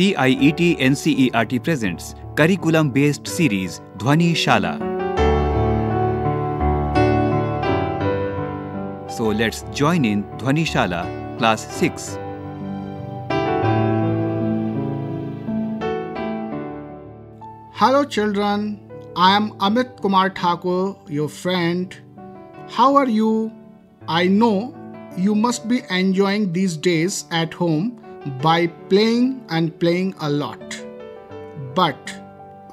CIET NCERT presents curriculum based series Dhwani Shala. So let's join in Dhwani Shala, class 6. Hello, children. I am Amit Kumar Thakur, your friend. How are you? I know you must be enjoying these days at home by playing and playing a lot. But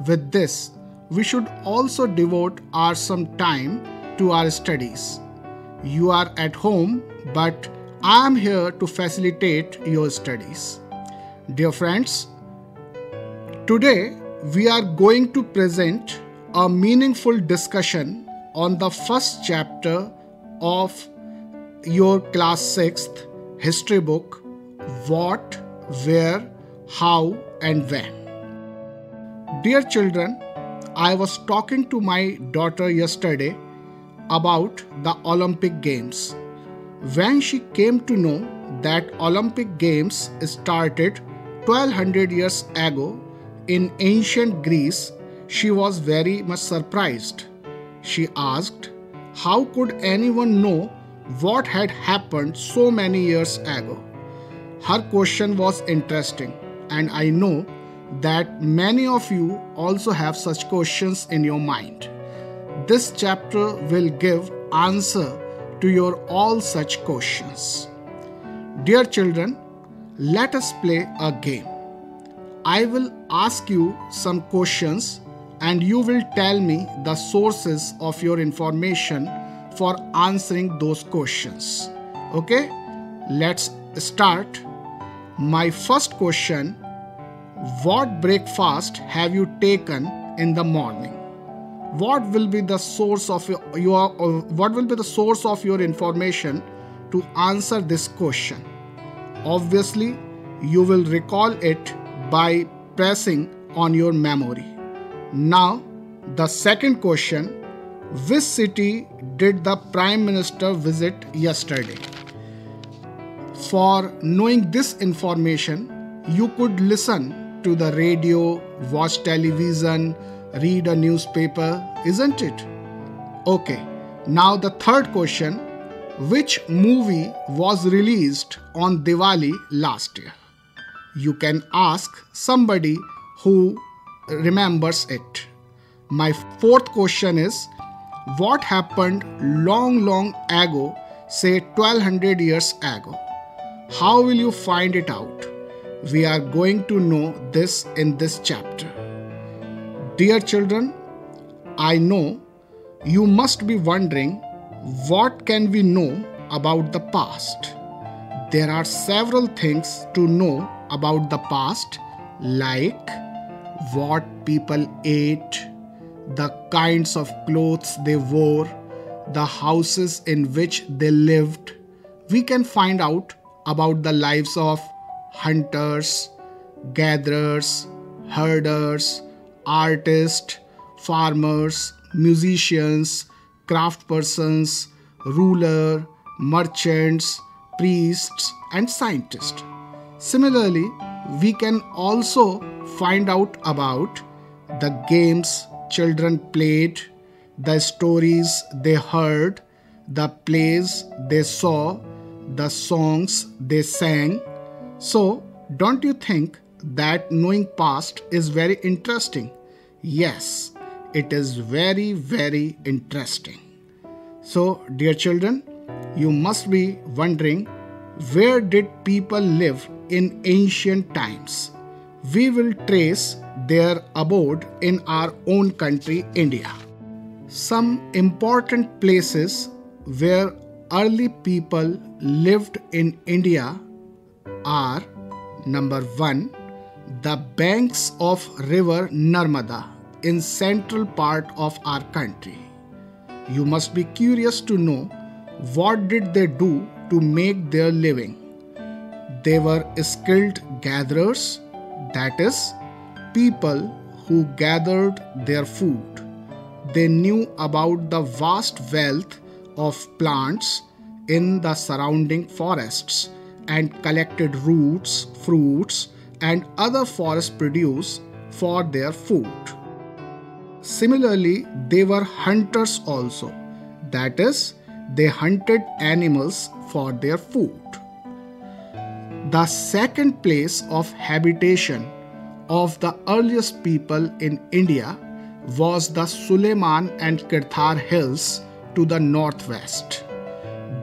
with this, we should also devote our some time to our studies. You are at home, but I am here to facilitate your studies. Dear friends, today we are going to present a meaningful discussion on the first chapter of your class 6th history book what, where, how, and when. Dear children, I was talking to my daughter yesterday about the Olympic Games. When she came to know that Olympic Games started 1200 years ago in ancient Greece, she was very much surprised. She asked, How could anyone know what had happened so many years ago? Her question was interesting, and I know that many of you also have such questions in your mind. This chapter will give answer to your all such questions. Dear children, let us play a game. I will ask you some questions and you will tell me the sources of your information for answering those questions. Okay? Let's start. My first question What breakfast have you taken in the morning? What will be the source of your, your uh, what will be the source of your information to answer this question? Obviously, you will recall it by pressing on your memory. Now, the second question Which city did the Prime Minister visit yesterday? For knowing this information, you could listen to the radio, watch television, read a newspaper, isn't it? Okay, now the third question Which movie was released on Diwali last year? You can ask somebody who remembers it. My fourth question is What happened long, long ago, say 1200 years ago? How will you find it out? We are going to know this in this chapter. Dear children, I know you must be wondering what can we know about the past? There are several things to know about the past like what people ate, the kinds of clothes they wore, the houses in which they lived. We can find out about the lives of hunters, gatherers, herders, artists, farmers, musicians, craftspersons, ruler, merchants, priests, and scientists. Similarly, we can also find out about the games children played, the stories they heard, the plays they saw, the songs they sang. So, don't you think that knowing past is very interesting? Yes, it is very, very interesting. So, dear children, you must be wondering where did people live in ancient times? We will trace their abode in our own country, India. Some important places where early people lived in India are number 1 the banks of river Narmada in central part of our country. You must be curious to know what did they do to make their living. They were skilled gatherers that is people who gathered their food. They knew about the vast wealth of plants in the surrounding forests and collected roots, fruits, and other forest produce for their food. Similarly, they were hunters also, that is, they hunted animals for their food. The second place of habitation of the earliest people in India was the Suleiman and Kirthar hills to the northwest.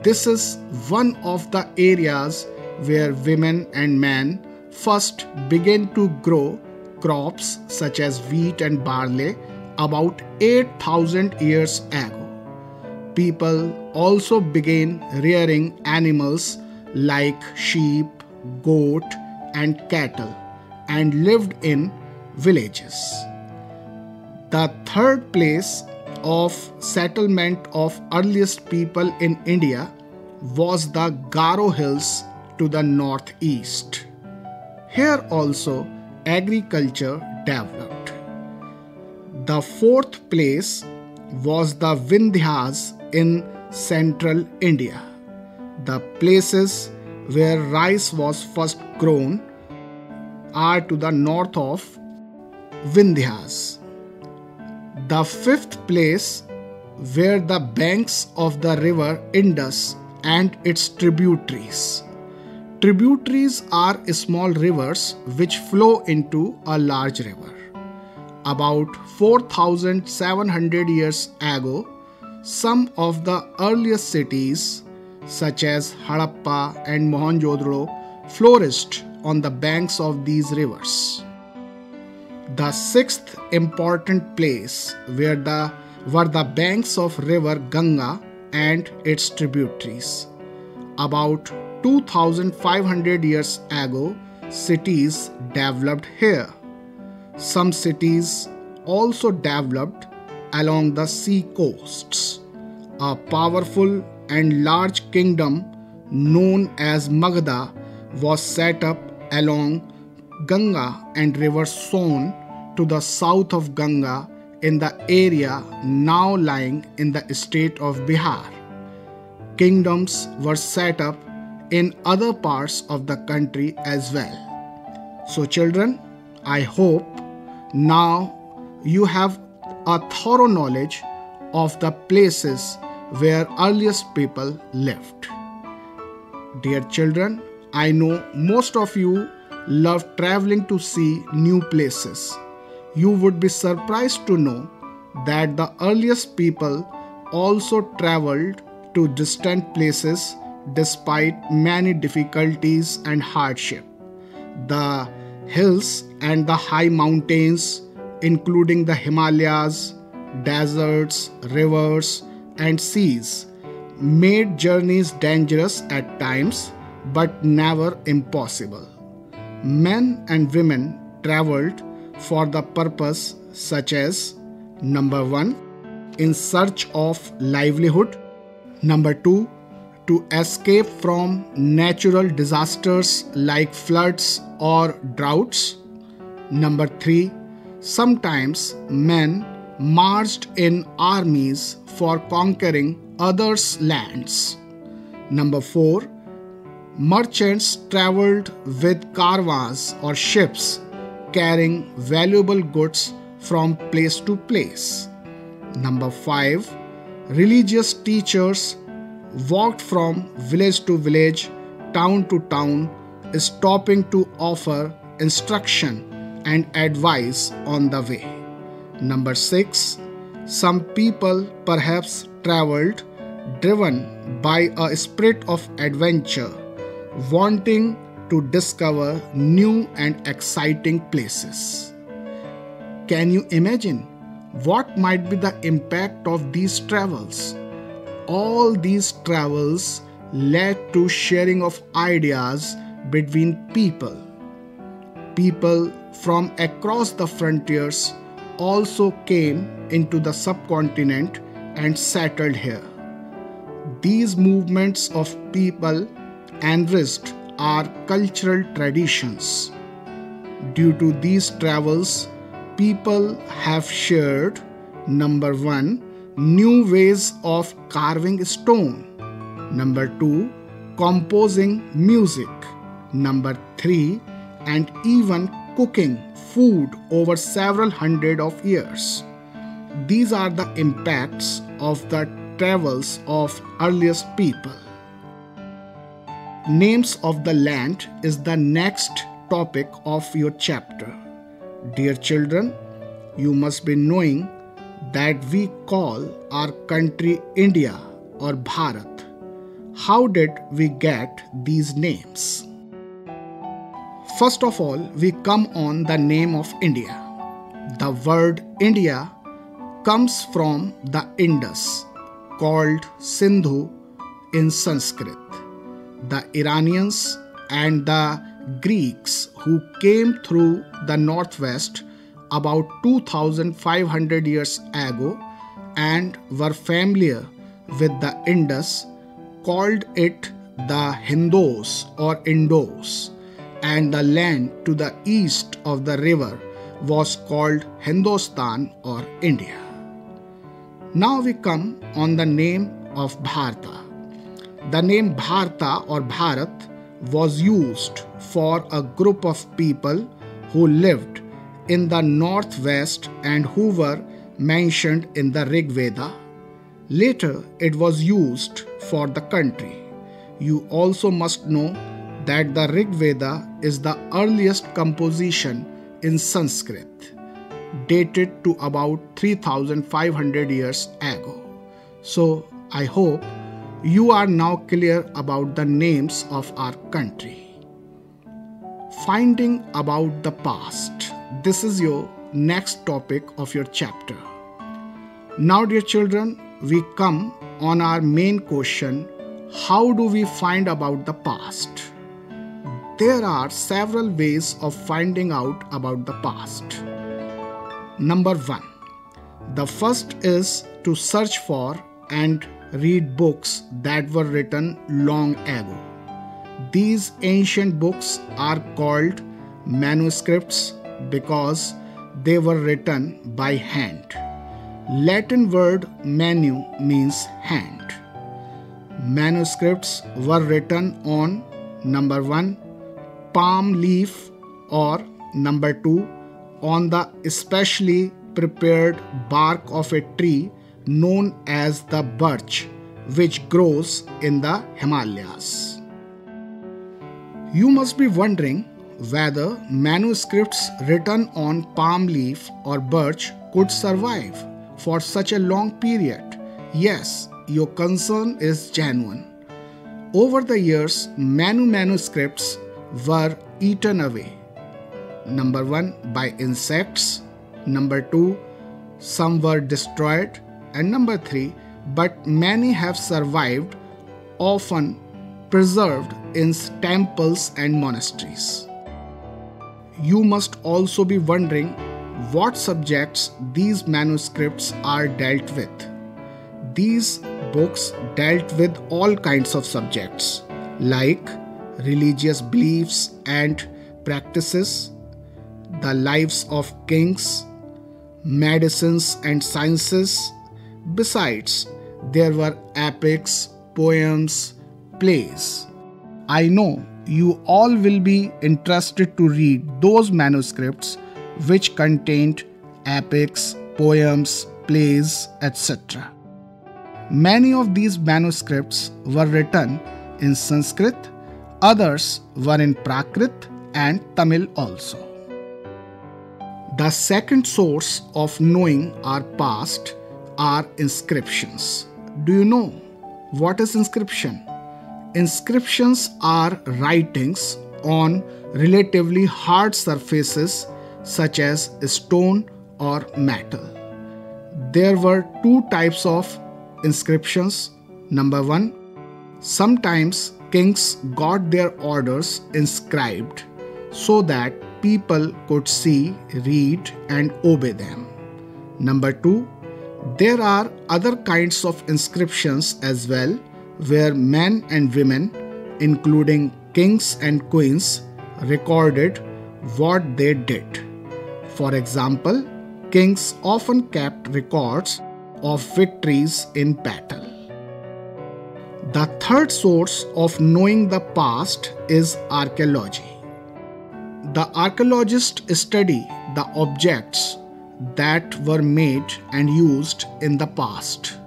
This is one of the areas where women and men first began to grow crops such as wheat and barley about 8000 years ago. People also began rearing animals like sheep, goat, and cattle and lived in villages. The third place of settlement of earliest people in India was the Garo Hills to the northeast. Here also agriculture developed. The fourth place was the Vindhyas in central India, the places where rice was first grown are to the north of Vindhyas. The fifth place were the banks of the river Indus and its tributaries. Tributaries are small rivers which flow into a large river. About 4700 years ago, some of the earliest cities, such as Harappa and Mohenjo-daro, flourished on the banks of these rivers. The sixth important place where the were the banks of river Ganga and its tributaries. About 2500 years ago, cities developed here. Some cities also developed along the sea coasts. A powerful and large kingdom known as Magadha was set up along Ganga and river Son to the south of Ganga in the area now lying in the state of Bihar. Kingdoms were set up in other parts of the country as well. So, children, I hope now you have a thorough knowledge of the places where earliest people lived. Dear children, I know most of you love traveling to see new places. You would be surprised to know that the earliest people also traveled to distant places despite many difficulties and hardship. The hills and the high mountains, including the Himalayas, deserts, rivers, and seas, made journeys dangerous at times but never impossible. Men and women traveled for the purpose such as number 1 in search of livelihood number 2 to escape from natural disasters like floods or droughts number 3 sometimes men marched in armies for conquering others lands number 4 merchants traveled with caravans or ships carrying valuable goods from place to place. Number 5. Religious teachers walked from village to village, town to town, stopping to offer instruction and advice on the way. Number 6. Some people perhaps traveled driven by a spirit of adventure wanting to discover new and exciting places. Can you imagine what might be the impact of these travels? All these travels led to sharing of ideas between people. People from across the frontiers also came into the subcontinent and settled here. These movements of people enriched our cultural traditions. Due to these travels, people have shared number 1 new ways of carving stone number 2 composing music number 3 and even cooking food over several hundred of years. These are the impacts of the travels of earliest people. Names of the land is the next topic of your chapter. Dear children, you must be knowing that we call our country India or Bharat. How did we get these names? First of all, we come on the name of India. The word India comes from the Indus, called Sindhu in Sanskrit. The Iranians and the Greeks who came through the northwest about 2500 years ago and were familiar with the Indus called it the Hindos or Indos, and the land to the east of the river was called Hindustan or India. Now we come on the name of Bharata. The name Bharata or Bharat was used for a group of people who lived in the northwest and who were mentioned in the Rig Veda. Later, it was used for the country. You also must know that the Rig Veda is the earliest composition in Sanskrit, dated to about 3500 years ago. So, I hope you are now clear about the names of our country. Finding about the past. This is your next topic of your chapter. Now, dear children, we come on our main question how do we find about the past? There are several ways of finding out about the past. Number one, the first is to search for and read books that were written long ago. These ancient books are called manuscripts because they were written by hand. Latin word manu means hand. Manuscripts were written on number 1 palm leaf or number 2 on the especially prepared bark of a tree known as the birch which grows in the Himalayas. You must be wondering whether manuscripts written on palm leaf or birch could survive for such a long period. Yes, your concern is genuine. Over the years, many manuscripts were eaten away. Number one, by insects. Number two, some were destroyed. And number three, but many have survived, often preserved in temples and monasteries. You must also be wondering what subjects these manuscripts are dealt with. These books dealt with all kinds of subjects like religious beliefs and practices, the lives of kings, medicines and sciences. Besides, there were epics, poems, plays. I know you all will be interested to read those manuscripts which contained epics, poems, plays, etc. Many of these manuscripts were written in Sanskrit, others were in Prakrit and Tamil also. The second source of knowing our past are inscriptions. Do you know what is inscription? Inscriptions are writings on relatively hard surfaces such as stone or metal. There were two types of inscriptions. Number one, sometimes kings got their orders inscribed so that people could see, read, and obey them. Number two, there are other kinds of inscriptions as well, where men and women, including kings and queens, recorded what they did. For example, kings often kept records of victories in battle. The third source of knowing the past is archaeology. The archaeologists study the objects that were made and used in the past.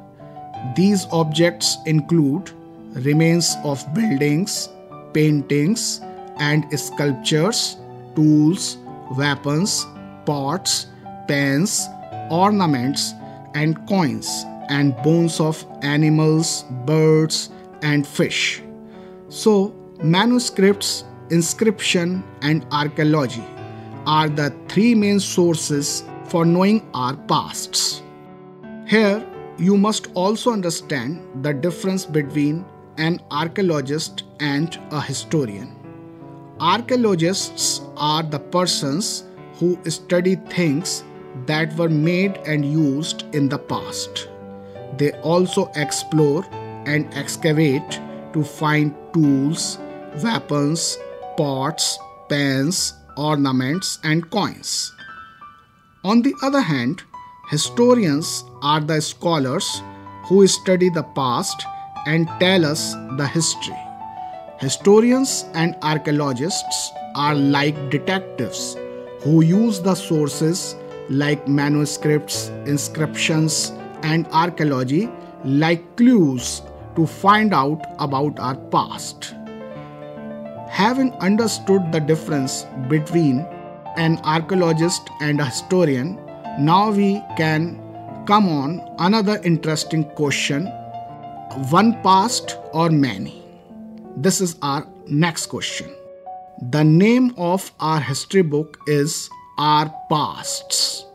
These objects include remains of buildings, paintings, and sculptures, tools, weapons, pots, pens, ornaments, and coins, and bones of animals, birds, and fish. So, manuscripts, inscription, and archaeology are the three main sources for knowing our pasts. Here, you must also understand the difference between an archaeologist and a historian. Archaeologists are the persons who study things that were made and used in the past. They also explore and excavate to find tools, weapons, pots, pens, ornaments, and coins. On the other hand, historians are the scholars who study the past and tell us the history. Historians and archaeologists are like detectives who use the sources like manuscripts, inscriptions, and archaeology like clues to find out about our past. Having understood the difference between an archaeologist and a historian, now we can come on another interesting question one past or many? This is our next question. The name of our history book is Our Pasts.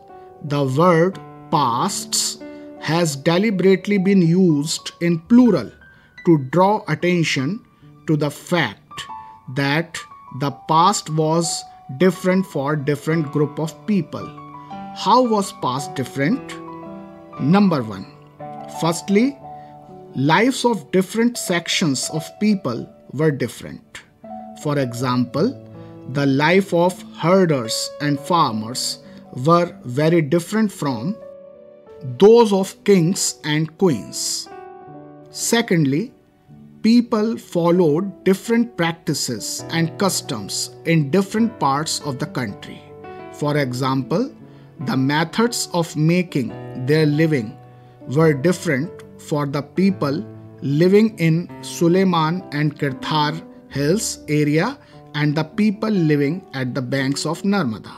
The word pasts has deliberately been used in plural to draw attention to the fact that the past was different for different group of people. How was past different? Number 1. Firstly, lives of different sections of people were different. For example, the life of herders and farmers were very different from those of kings and queens. Secondly, people followed different practices and customs in different parts of the country. For example, the methods of making their living were different for the people living in Suleiman and Kirthar hills area and the people living at the banks of Narmada.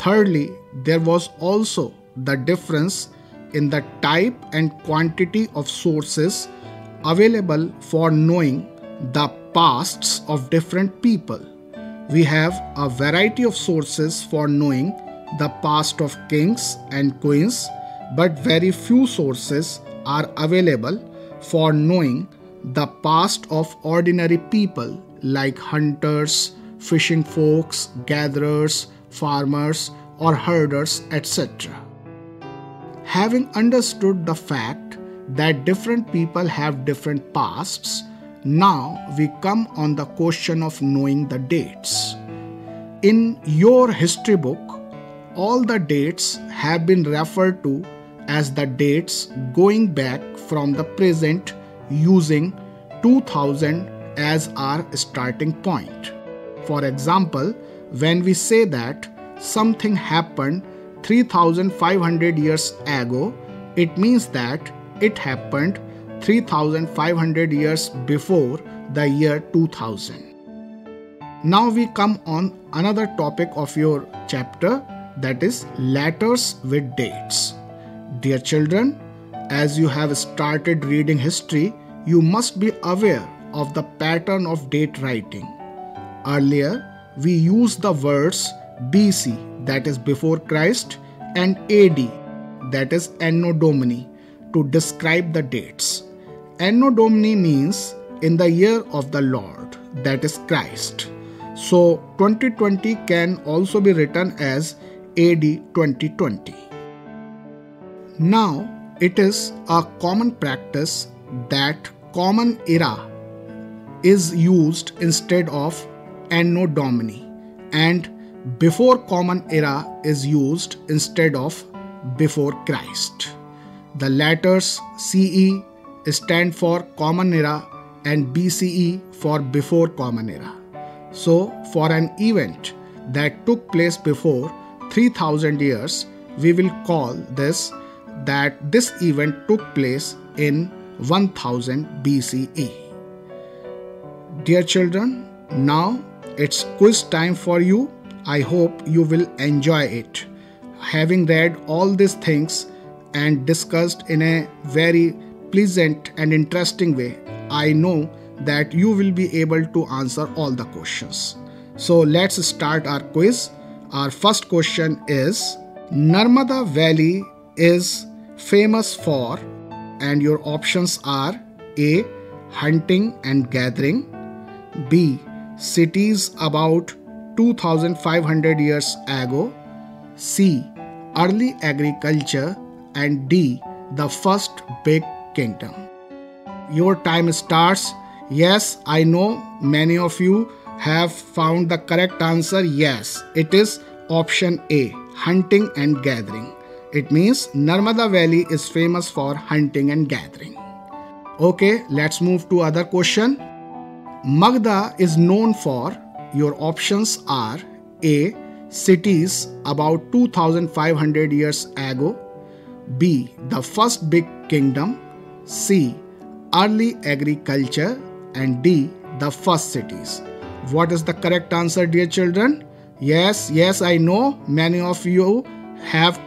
Thirdly, there was also the difference in the type and quantity of sources available for knowing the pasts of different people. We have a variety of sources for knowing the past of kings and queens, but very few sources are available for knowing the past of ordinary people like hunters, fishing folks, gatherers, farmers, or herders, etc. Having understood the fact that different people have different pasts, now we come on the question of knowing the dates. In your history book, all the dates have been referred to as the dates going back from the present using 2000 as our starting point. For example, when we say that something happened 3500 years ago, it means that it happened 3500 years before the year 2000. Now we come on another topic of your chapter that is letters with dates. Dear children, as you have started reading history, you must be aware of the pattern of date writing. Earlier, we used the words BC, that is before Christ, and AD, that is Anno Domini, to describe the dates. Anno Domini means in the year of the Lord, that is Christ. So 2020 can also be written as AD 2020. Now, it is a common practice that common era is used instead of Anno Domini and before common era is used instead of before Christ. The letters CE stand for common era and BCE for before common era. So, for an event that took place before 3000 years, we will call this that this event took place in 1000 BCE. Dear children, now it's quiz time for you. I hope you will enjoy it. Having read all these things and discussed in a very pleasant and interesting way, I know that you will be able to answer all the questions. So let's start our quiz. Our first question is Narmada Valley is famous for, and your options are A. Hunting and gathering, B. Cities about 2500 years ago, C. Early agriculture, and D. The first big kingdom. Your time starts. Yes, I know many of you have found the correct answer. Yes, it is option A hunting and gathering. It means Narmada Valley is famous for hunting and gathering. Okay, let's move to other question. Magadha is known for your options are A cities about 2500 years ago, B the first big kingdom, C early agriculture and D the first cities. What is the correct answer dear children? Yes, yes, I know many of you have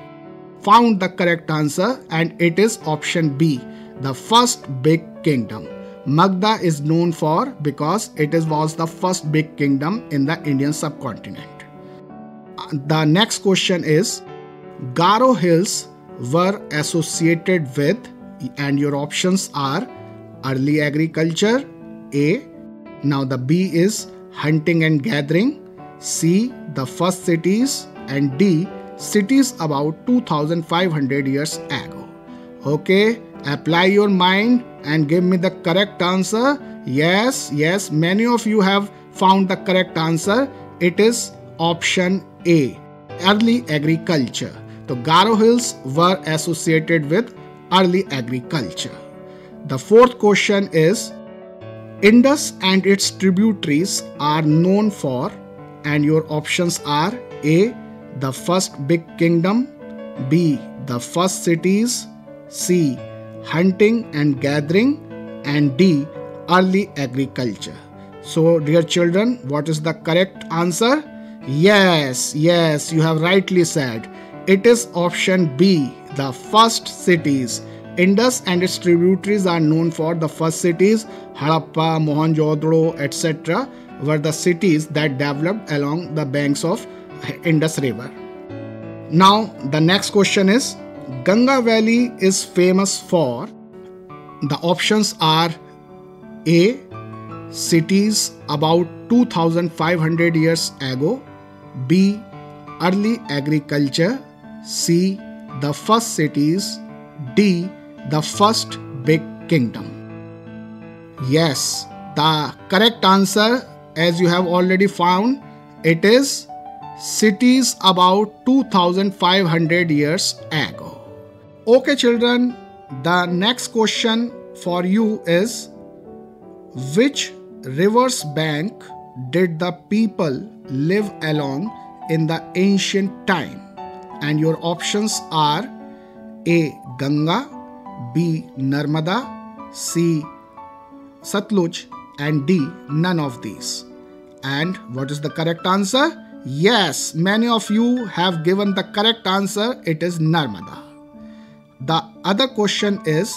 found the correct answer, and it is option B, the first big kingdom. Magadha is known for because it is, was the first big kingdom in the Indian subcontinent. The next question is Garo Hills were associated with, and your options are early agriculture, A. Now the B is hunting and gathering, C. The first cities, and D. Cities about 2500 years ago. Okay, apply your mind and give me the correct answer. Yes, yes, many of you have found the correct answer. It is option A early agriculture. The Garo Hills were associated with early agriculture. The fourth question is Indus and its tributaries are known for and your options are A. The first big kingdom, B. The first cities, C. Hunting and gathering, and D. Early agriculture. So, dear children, what is the correct answer? Yes, yes, you have rightly said. It is option B, the first cities. Indus and its tributaries are known for the first cities, Harappa, Mohenjo-daro, etc were the cities that developed along the banks of Indus River. Now, the next question is Ganga Valley is famous for the options are A. Cities about 2500 years ago, B. Early agriculture, C. The first cities, D. The first big kingdom. Yes, the correct answer as you have already found, it is cities about 2500 years ago. Okay, children, the next question for you is Which river's bank did the people live along in the ancient time? And your options are A. Ganga, B. Narmada, C. Satluj, and D. None of these. And what is the correct answer? Yes, many of you have given the correct answer. It is Narmada. The other question is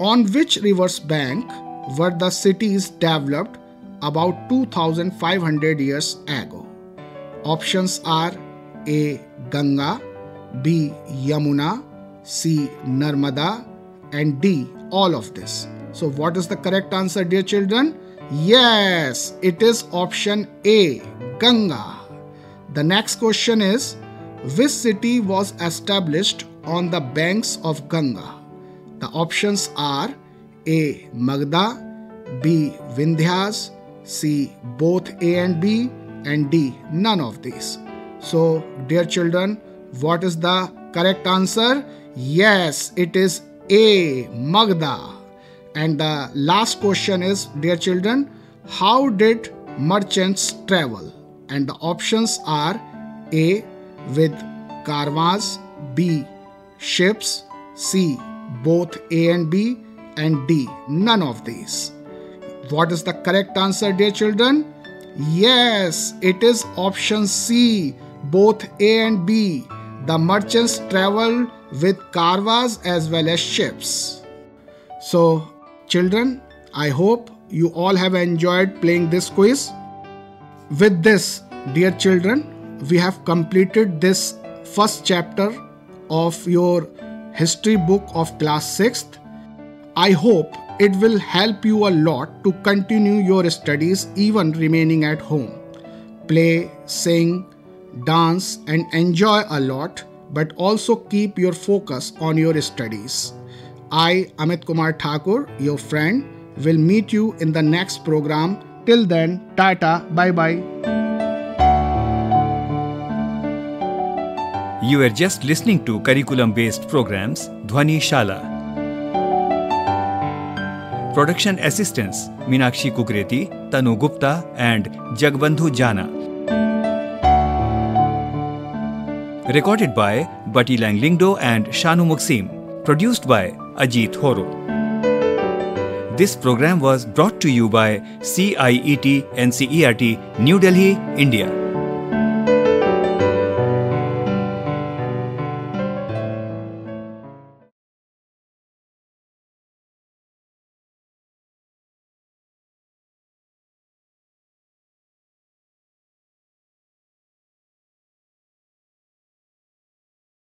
On which river's bank were the cities developed about 2500 years ago? Options are A. Ganga, B. Yamuna, C. Narmada, and D. All of this. So, what is the correct answer, dear children? Yes, it is option A, Ganga. The next question is Which city was established on the banks of Ganga? The options are A. Magadha, B. Vindhyas, C. Both A and B, and D. None of these. So, dear children, what is the correct answer? Yes, it is A. Magadha. And the last question is Dear children, how did merchants travel? And the options are A. With caravans, B. Ships, C. Both A and B, and D. None of these. What is the correct answer, dear children? Yes, it is option C, both A and B. The merchants traveled with caravans as well as ships. So, children, I hope you all have enjoyed playing this quiz. With this, dear children, we have completed this first chapter of your history book of class 6th. I hope it will help you a lot to continue your studies even remaining at home. Play, sing, dance, and enjoy a lot, but also keep your focus on your studies. I, Amit Kumar Thakur, your friend, will meet you in the next program. Till then, tata, bye bye. You are just listening to curriculum based programs Dhwani Shala. Production assistants Meenakshi Kukreti, Tanu Gupta, and Jagbandhu Jana. Recorded by Bati Langlingdo and Shanu Muksim. Produced by Ajit Horo. This program was brought to you by CIET NCERT New Delhi, India.